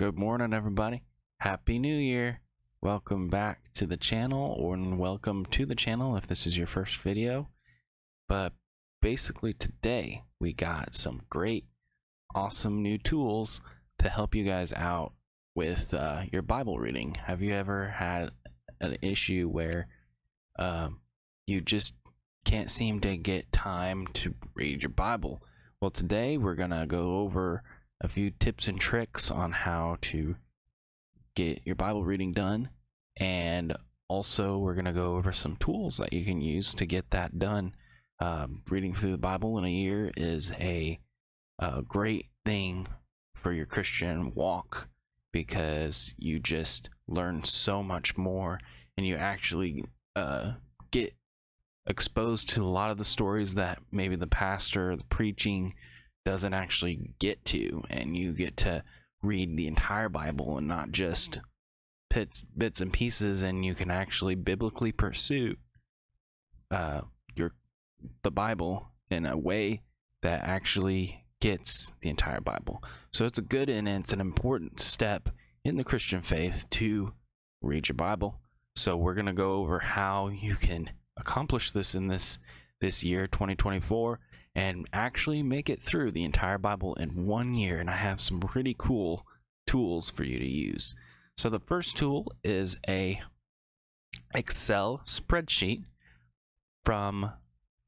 Good morning, everybody. Happy New Year. Welcome back to the channel, or welcome to the channel if this is your first video. But basically, today we got some great, awesome new tools to help you guys out with uh, your Bible reading. Have you ever had an issue where um, you just can't seem to get time to read your Bible? Well, today we're going to go over a few tips and tricks on how to get your Bible reading done. And also, we're going to go over some tools that you can use to get that done. Um, reading through the Bible in a year is a, a great thing for your Christian walk because you just learn so much more and you actually uh, get exposed to a lot of the stories that maybe the pastor, the preaching, doesn't actually get to, and you get to read the entire Bible and not just bits, bits and pieces, and you can actually biblically pursue uh, your the Bible in a way that actually gets the entire Bible. So it's a good and it's an important step in the Christian faith to read your Bible. So we're going to go over how you can accomplish this in this this year 2024 and actually make it through the entire Bible in one year. And I have some pretty cool tools for you to use. So the first tool is a Excel spreadsheet from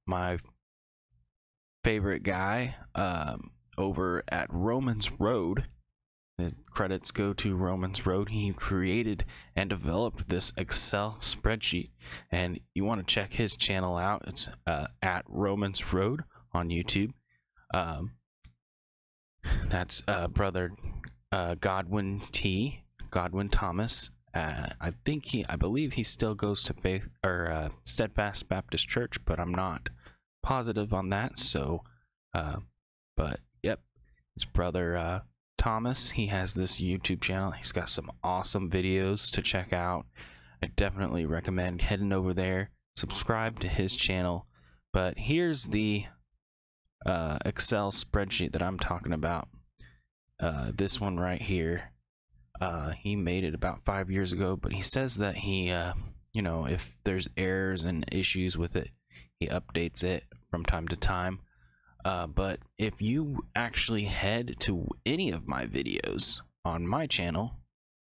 my favorite guy um, over at Romans Road. The credits go to Romans Road. He created and developed this Excel spreadsheet, and you want to check his channel out. It's uh, at Romans Road on YouTube. Um, that's uh, brother uh, Godwin T. Godwin Thomas. Uh, I think he, I believe he still goes to faith or uh, Steadfast Baptist Church, but I'm not positive on that. So, uh, but yep, it's brother uh, Thomas. He has this YouTube channel. He's got some awesome videos to check out. I definitely recommend heading over there, subscribe to his channel. But here's the uh, Excel spreadsheet that I'm talking about. Uh, this one right here. Uh, he made it about five years ago, but he says that he, uh, you know, if there's errors and issues with it, he updates it from time to time. Uh, but if you actually head to any of my videos on my channel,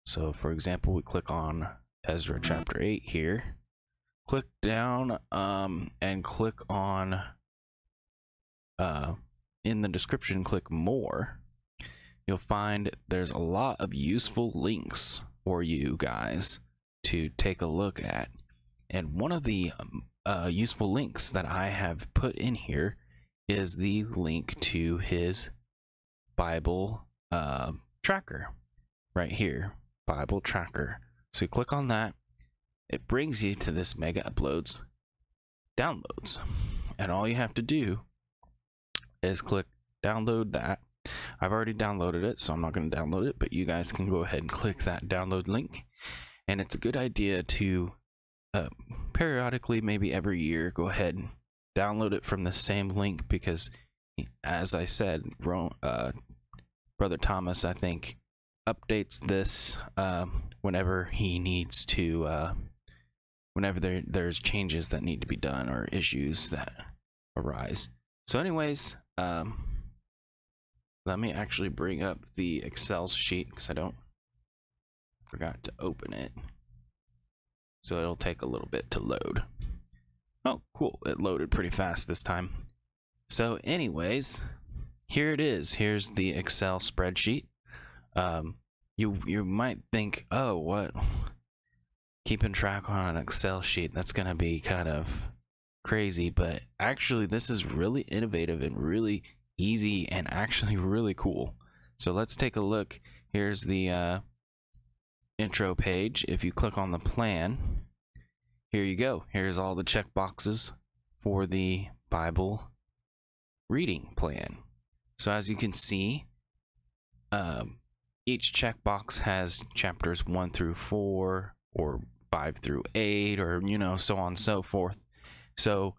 so for example, we click on Ezra chapter 8 here, click down um, and click on uh, in the description, click more. You'll find there's a lot of useful links for you guys to take a look at. And one of the um, uh, useful links that I have put in here is the link to his Bible uh, tracker right here. Bible tracker. So you click on that, it brings you to this Mega Uploads downloads. And all you have to do is click download that. I've already downloaded it, so I'm not going to download it, but you guys can go ahead and click that download link. And it's a good idea to uh, periodically, maybe every year, go ahead and download it from the same link because, as I said, uh, Brother Thomas, I think, updates this uh, whenever he needs to, uh, whenever there, there's changes that need to be done or issues that arise. So, anyways, um, let me actually bring up the Excel sheet because I don't forgot to open it. So it'll take a little bit to load. Oh, cool. It loaded pretty fast this time. So anyways, here it is. Here's the Excel spreadsheet. Um, you you might think, oh, what? Keeping track on an Excel sheet, that's going to be kind of crazy, but actually this is really innovative and really easy and actually really cool. So let's take a look. Here's the uh, intro page. If you click on the plan, here you go. Here's all the check boxes for the Bible reading plan. So as you can see, um, each checkbox has chapters 1 through 4 or 5 through 8 or you know so on and so forth so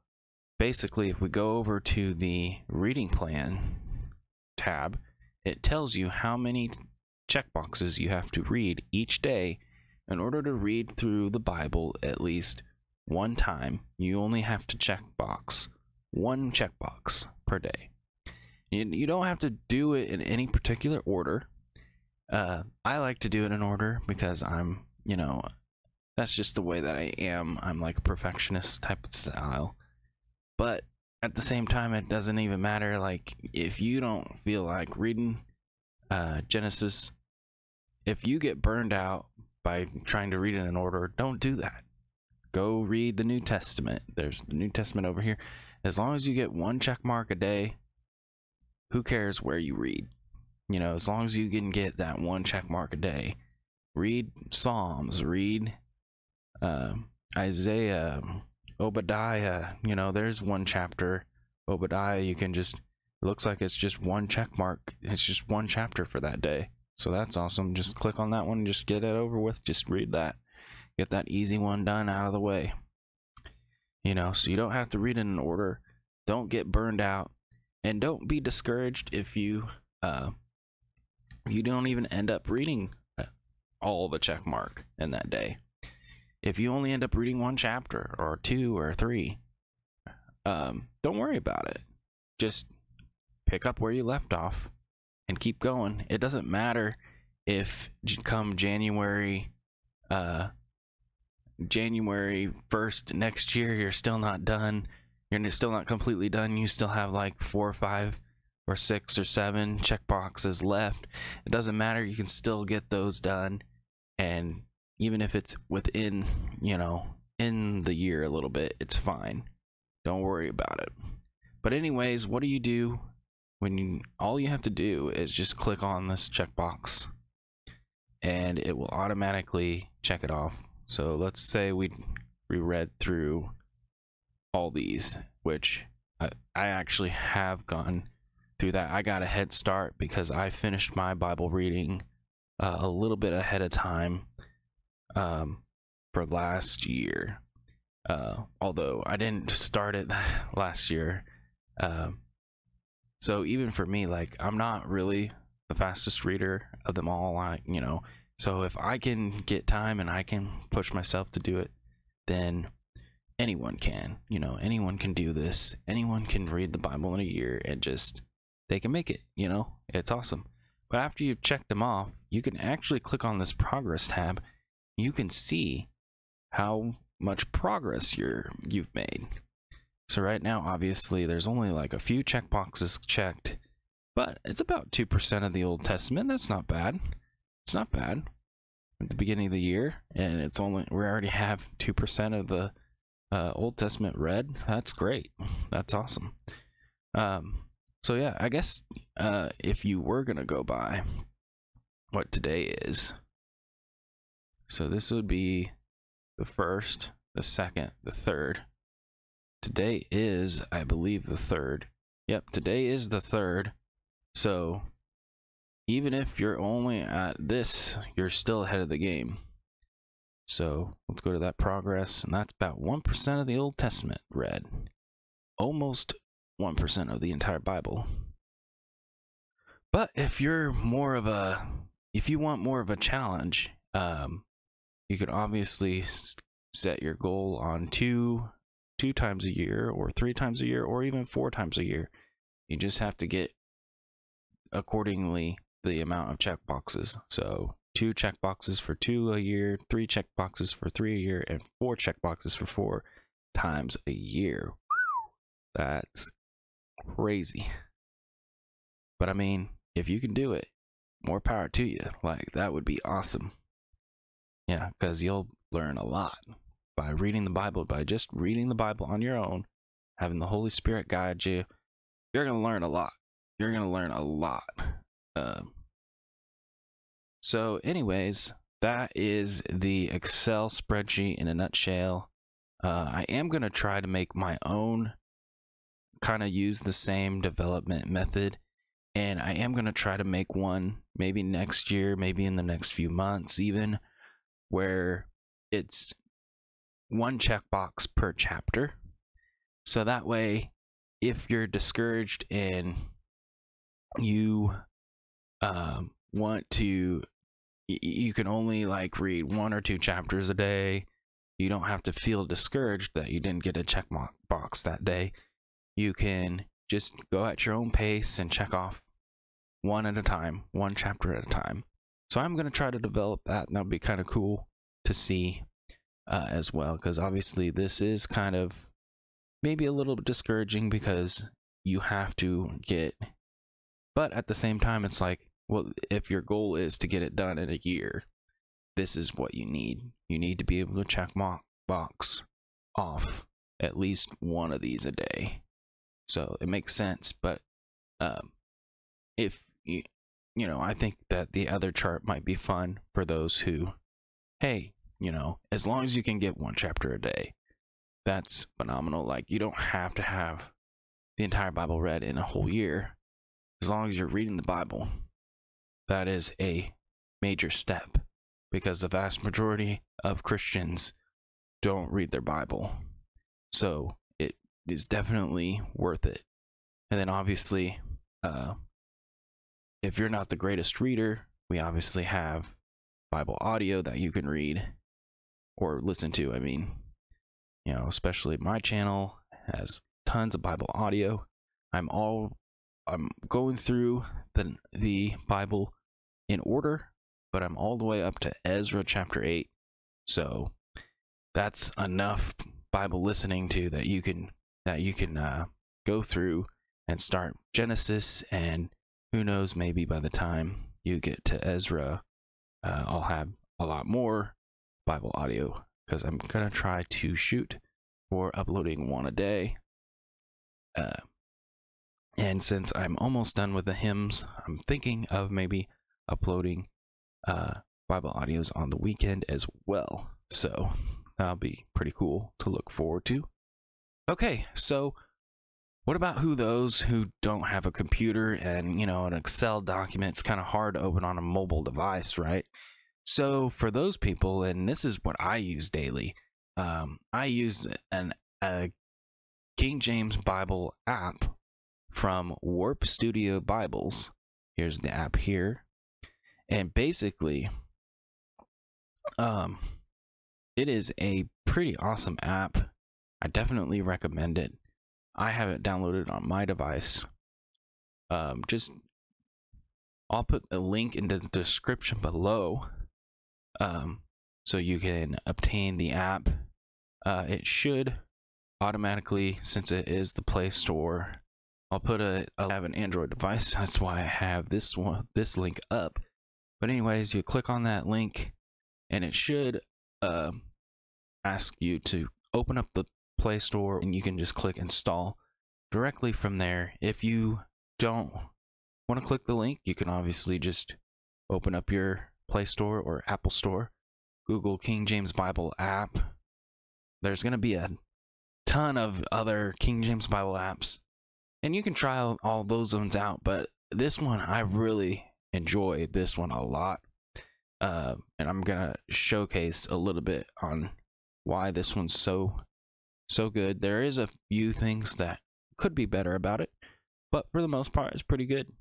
basically, if we go over to the reading plan tab, it tells you how many check boxes you have to read each day in order to read through the Bible at least one time. You only have to check box one checkbox per day. You, you don't have to do it in any particular order. Uh, I like to do it in order because I'm, you know, that's just the way that I am. I'm like a perfectionist type of style. But at the same time, it doesn't even matter. Like, if you don't feel like reading uh, Genesis, if you get burned out by trying to read it in order, don't do that. Go read the New Testament. There's the New Testament over here. As long as you get one check mark a day, who cares where you read? You know, as long as you can get that one check mark a day, read Psalms, read uh, Isaiah, Obadiah. You know, there's one chapter. Obadiah, you can just, it looks like it's just one check mark. It's just one chapter for that day. So that's awesome. Just click on that one, just get it over with, just read that. Get that easy one done out of the way. You know, so you don't have to read in an order. Don't get burned out. And don't be discouraged if you uh you don't even end up reading uh, all the check mark in that day. If you only end up reading one chapter or two or three, um, don't worry about it. Just pick up where you left off and keep going. It doesn't matter if come January uh January 1st next year you're still not done. You're still not completely done. You still have like 4 or 5 or 6 or 7 check boxes left. It doesn't matter. You can still get those done and even if it's within, you know, in the year a little bit, it's fine. Don't worry about it. But anyways, what do you do when you all you have to do is just click on this checkbox and it will automatically check it off. So let's say we we read through all these, which I, I actually have gone through that. I got a head start because I finished my Bible reading uh, a little bit ahead of time um, for last year. Uh, although I didn't start it last year. Uh, so even for me, like I'm not really the fastest reader of them all. I, you know, so if I can get time and I can push myself to do it, then anyone can. You know, anyone can do this. Anyone can read the Bible in a year and just they can make it, you know? It's awesome. But after you've checked them off, you can actually click on this progress tab. You can see how much progress you're you've made. So right now, obviously, there's only like a few checkboxes checked, but it's about 2% of the Old Testament. That's not bad. It's not bad at the beginning of the year, and it's only we already have 2% of the uh, Old Testament read. That's great. That's awesome. Um, so yeah, I guess uh, if you were gonna go by what today is, so this would be the first, the second, the third. Today is, I believe, the third. Yep, today is the third. So even if you're only at this, you're still ahead of the game. So let's go to that progress, and that's about 1% of the Old Testament read. Almost 1% of the entire Bible. But if you're more of a, if you want more of a challenge, um, you can obviously set your goal on two, two times a year, or three times a year, or even four times a year. You just have to get accordingly the amount of check boxes. So two check boxes for two a year, three check boxes for three a year, and four check boxes for four times a year. That's crazy. But I mean, if you can do it, more power to you. Like, that would be awesome. Yeah, because you'll learn a lot by reading the Bible, by just reading the Bible on your own, having the Holy Spirit guide you. You're going to learn a lot. You're going to learn a lot. Uh, so, anyways, that is the Excel spreadsheet in a nutshell. Uh, I am going to try to make my own kind of use the same development method. And I am going to try to make one maybe next year, maybe in the next few months, even where it's one checkbox per chapter. So that way, if you're discouraged and you um, want to you can only like read one or two chapters a day you don't have to feel discouraged that you didn't get a check box that day you can just go at your own pace and check off one at a time one chapter at a time so i'm going to try to develop that and that would be kind of cool to see uh, as well because obviously this is kind of maybe a little bit discouraging because you have to get but at the same time it's like well if your goal is to get it done in a year this is what you need. You need to be able to check box off at least one of these a day. So it makes sense but um, if you you know i think that the other chart might be fun for those who hey you know as long as you can get one chapter a day that's phenomenal like you don't have to have the entire bible read in a whole year as long as you're reading the bible that is a major step because the vast majority of Christians don't read their Bible. So it is definitely worth it. And then obviously, uh, if you're not the greatest reader, we obviously have Bible audio that you can read or listen to. I mean, you know, especially my channel has tons of Bible audio. I'm all I'm going through the the Bible in order, but I'm all the way up to Ezra chapter 8. So that's enough Bible listening to that you can that you can uh, go through and start Genesis and who knows maybe by the time you get to Ezra uh, I'll have a lot more Bible audio because I'm gonna try to shoot for uploading one a day. Uh, and since I'm almost done with the hymns, I'm thinking of maybe uploading uh, Bible audios on the weekend as well. So that'll be pretty cool to look forward to. Okay, so what about who those who don't have a computer and you know an Excel document? It's kind of hard to open on a mobile device, right? So for those people, and this is what I use daily, um, I use an a King James Bible app from Warp Studio Bibles. Here's the app here and basically um it is a pretty awesome app i definitely recommend it i have it downloaded on my device. Um just i'll put a link in the description below um so you can obtain the app. Uh it should automatically since it is the play store i'll put a i have an android device that's why i have this one this link up. But anyways, you click on that link and it should uh, ask you to open up the Play Store and you can just click install directly from there. If you don't want to click the link, you can obviously just open up your Play Store or Apple Store, Google King James Bible app. There's going to be a ton of other King James Bible apps, and you can try all those ones out. But this one I really enjoy this one a lot. Uh, and I'm gonna showcase a little bit on why this one's so so good. There is a few things that could be better about it, but for the most part, it's pretty good.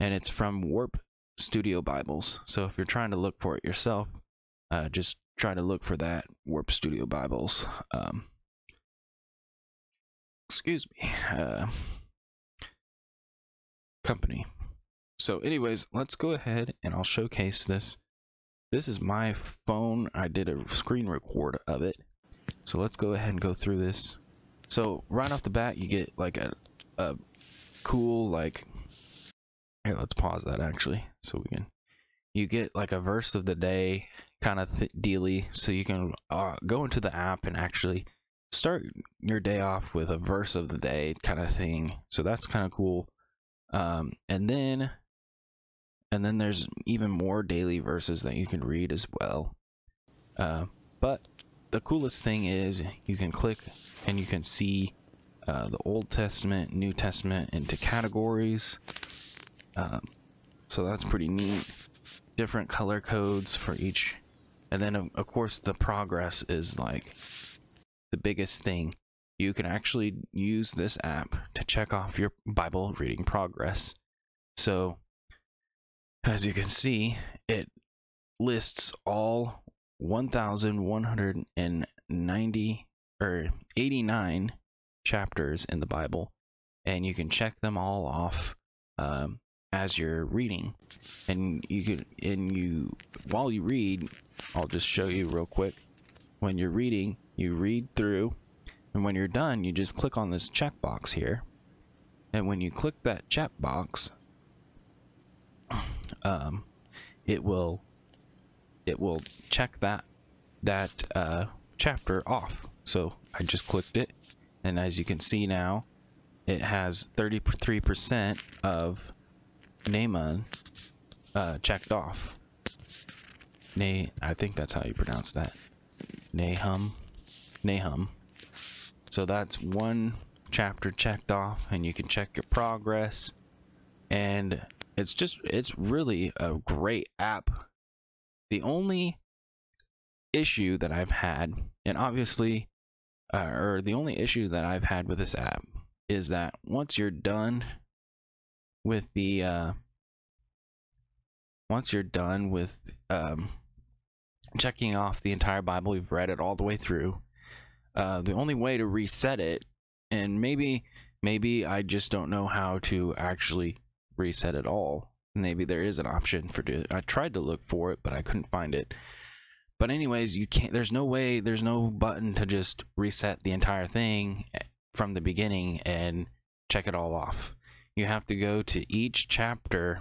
And it's from Warp Studio Bibles. So if you're trying to look for it yourself, uh, just try to look for that Warp Studio Bibles. Um, excuse me. Uh, company. So anyways, let's go ahead and I'll showcase this. This is my phone. I did a screen record of it. So let's go ahead and go through this. So right off the bat, you get like a, a cool like, here, let's pause that actually. So we can, you get like a verse of the day kind of th dealy. So you can uh, go into the app and actually start your day off with a verse of the day kind of thing. So that's kind of cool. Um, and then and then there's even more daily verses that you can read as well. Uh, but the coolest thing is you can click and you can see uh, the Old Testament, New Testament into categories. Um, so that's pretty neat. Different color codes for each. And then, of, of course, the progress is like the biggest thing. You can actually use this app to check off your Bible reading progress. So as you can see, it lists all 1,190 or 89 chapters in the Bible, and you can check them all off um, as you're reading. And you can, and you, while you read, I'll just show you real quick. When you're reading, you read through, and when you're done, you just click on this checkbox here. And when you click that checkbox, um, it will it will check that that uh, chapter off. So I just clicked it, and as you can see now, it has 33% of Naaman uh, checked off. Nay, I think that's how you pronounce that. Nahum, Nahum. So that's one chapter checked off, and you can check your progress. And it's just, it's really a great app. The only issue that I've had, and obviously, uh, or the only issue that I've had with this app is that once you're done with the, uh, once you're done with um, checking off the entire Bible, you've read it all the way through. Uh, the only way to reset it, and maybe, maybe I just don't know how to actually reset it all. Maybe there is an option for it. I tried to look for it, but I couldn't find it. But anyways, you can't. There's no way. There's no button to just reset the entire thing eh, from the beginning and check it all off. You have to go to each chapter.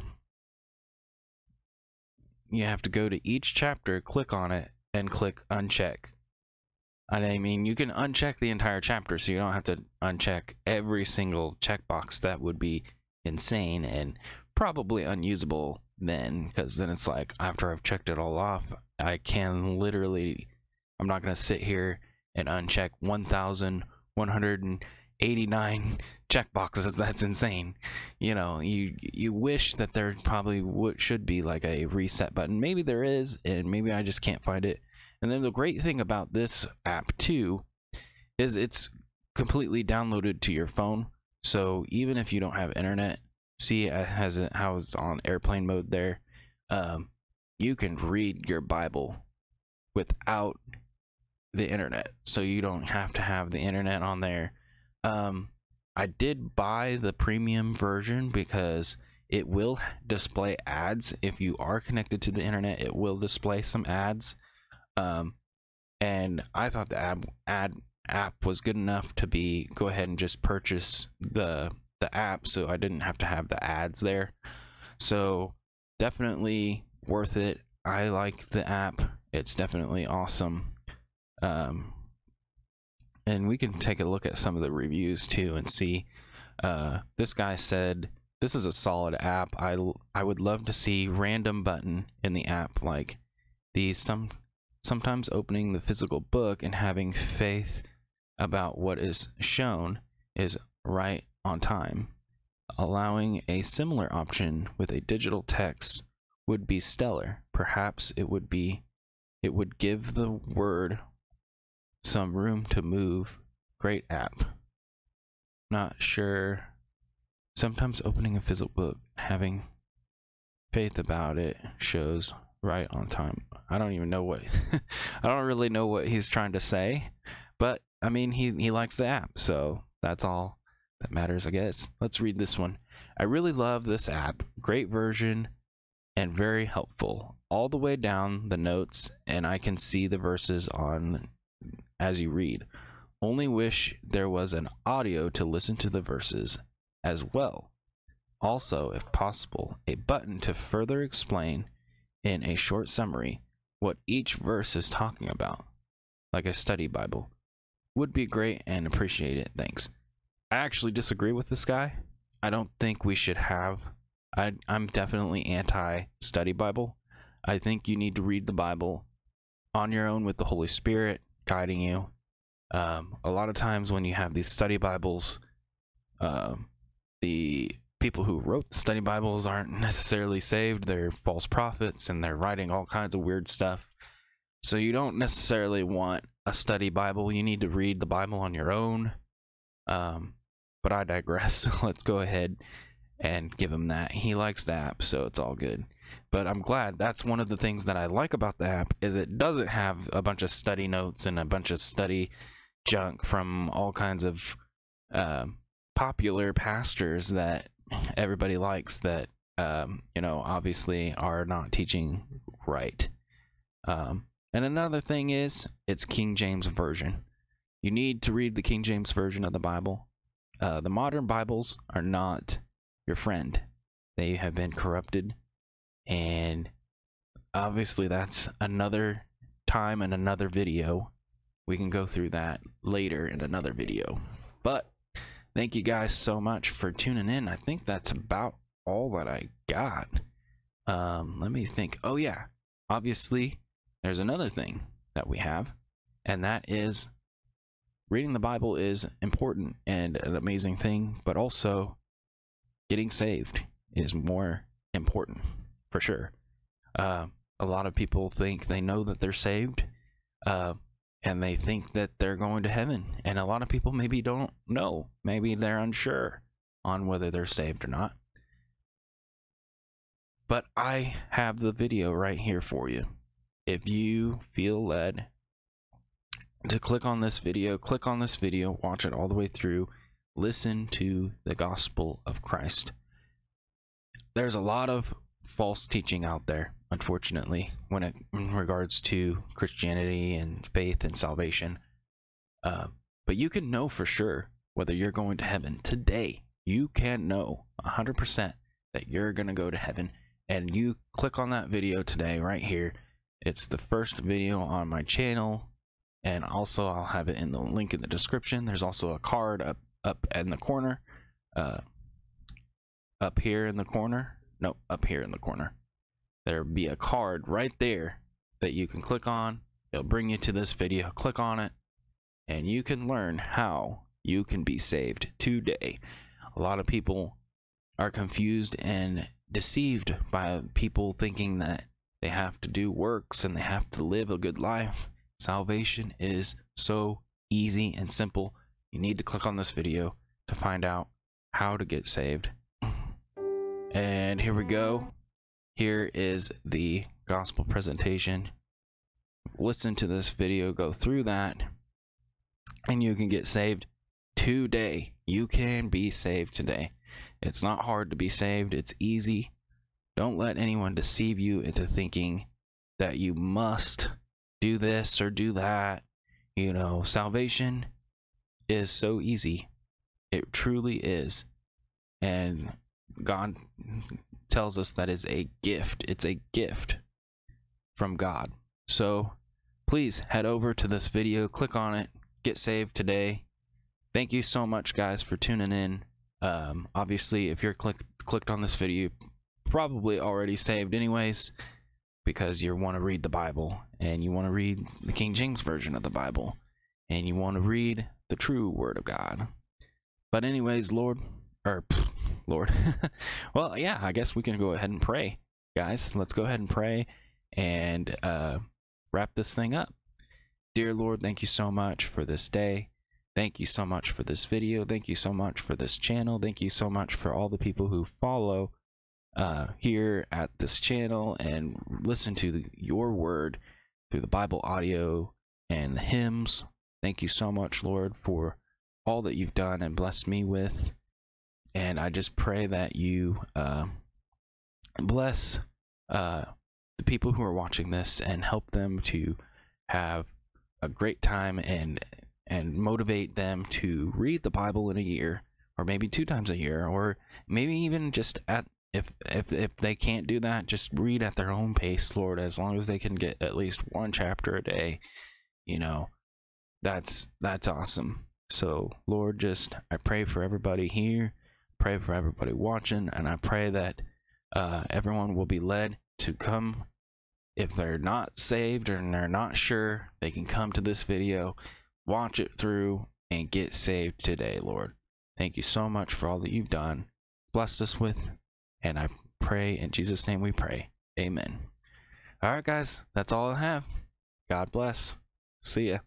You have to go to each chapter, click on it, and click uncheck. I mean, you can uncheck the entire chapter, so you don't have to uncheck every single checkbox. That would be insane and probably unusable then, because then it's like after I've checked it all off, I can literally, I'm not going to sit here and uncheck 1,189 checkboxes. That's insane. You know, you you wish that there probably would should be like a reset button. Maybe there is, and maybe I just can't find it. And then the great thing about this app too is it's completely downloaded to your phone. So even if you don't have internet, see it has it how it's on airplane mode there. Um, you can read your Bible without the internet, so you don't have to have the internet on there. Um, I did buy the premium version because it will display ads if you are connected to the internet. It will display some ads, um, and I thought the ad ad app was good enough to be go ahead and just purchase the the app, so I didn't have to have the ads there. So definitely worth it. I like the app. It's definitely awesome. Um, and we can take a look at some of the reviews too and see. Uh, this guy said this is a solid app. I I would love to see random button in the app like these some sometimes opening the physical book and having faith about what is shown is right on time. Allowing a similar option with a digital text would be stellar. Perhaps it would be it would give the word some room to move. Great app. Not sure. Sometimes opening a physical book, having faith about it shows right on time. I don't even know what I don't really know what he's trying to say, but I mean he he likes the app, so that's all that matters, I guess. Let's read this one. I really love this app. Great version and very helpful. All the way down the notes, and I can see the verses on as you read. Only wish there was an audio to listen to the verses as well. Also, if possible, a button to further explain in a short summary what each verse is talking about, like a study Bible. Would be great and appreciate it. Thanks. I actually disagree with this guy. I don't think we should have. I, I'm definitely anti study Bible. I think you need to read the Bible on your own with the Holy Spirit guiding you. Um, a lot of times when you have these study Bibles, uh, the people who wrote the study Bibles aren't necessarily saved. They're false prophets and they're writing all kinds of weird stuff. So you don't necessarily want a study Bible. You need to read the Bible on your own. Um, but I digress. Let's go ahead and give him that. He likes the app, so it's all good. but I'm glad that's one of the things that I like about the app is it doesn't have a bunch of study notes and a bunch of study junk from all kinds of uh, popular pastors that everybody likes that um, you know obviously are not teaching right. Um, and another thing is it's King James version. You need to read the King James version of the Bible. Uh, the modern Bibles are not your friend. They have been corrupted, and obviously that's another time and another video. We can go through that later in another video. But thank you guys so much for tuning in. I think that's about all that I got. Um, let me think. Oh yeah, obviously there's another thing that we have, and that is reading the Bible is important and an amazing thing, but also getting saved is more important for sure. Uh, a lot of people think they know that they're saved, uh, and they think that they're going to heaven. And a lot of people maybe don't know. Maybe they're unsure on whether they're saved or not. But I have the video right here for you. If you feel led to click on this video, click on this video, watch it all the way through, listen to the gospel of Christ. There's a lot of false teaching out there, unfortunately, when it in regards to Christianity and faith and salvation. Uh, but you can know for sure whether you're going to heaven today. You can know 100% that you're going to go to heaven. And you click on that video today, right here. It's the first video on my channel. And also, I'll have it in the link in the description. There's also a card up up in the corner. Uh, up here in the corner. Nope, up here in the corner. There'll be a card right there that you can click on. It'll bring you to this video. Click on it, and you can learn how you can be saved today. A lot of people are confused and deceived by people thinking that they have to do works and they have to live a good life. Salvation is so easy and simple. You need to click on this video to find out how to get saved. And here we go. Here is the gospel presentation. Listen to this video, go through that, and you can get saved today. You can be saved today. It's not hard to be saved, it's easy. Don't let anyone deceive you into thinking that you must do this or do that. You know, salvation is so easy. It truly is. And God tells us that is a gift. It's a gift from God. So please head over to this video, click on it, get saved today. Thank you so much, guys, for tuning in. Um, obviously, if you're click clicked on this video, probably already saved anyways, because you want to read the Bible and you want to read the King James version of the Bible and you want to read the true Word of God. But anyways, Lord, or pff, Lord. well, yeah, I guess we can go ahead and pray, guys. Let's go ahead and pray and uh, wrap this thing up. Dear Lord, thank you so much for this day. Thank you so much for this video. Thank you so much for this channel. Thank you so much for all the people who follow uh, here at this channel and listen to the, your word through the Bible audio and the hymns. Thank you so much, Lord, for all that you've done and blessed me with. And I just pray that you uh, bless uh, the people who are watching this and help them to have a great time and and motivate them to read the Bible in a year or maybe two times a year or maybe even just at if if if they can't do that just read at their own pace lord as long as they can get at least one chapter a day you know that's that's awesome so lord just i pray for everybody here pray for everybody watching, and I pray that uh, everyone will be led to come. If they're not saved or they're not sure, they can come to this video, watch it through, and get saved today, Lord. Thank you so much for all that you've done, blessed us with, and I pray in Jesus' name we pray. Amen. All right, guys, that's all I have. God bless. See ya.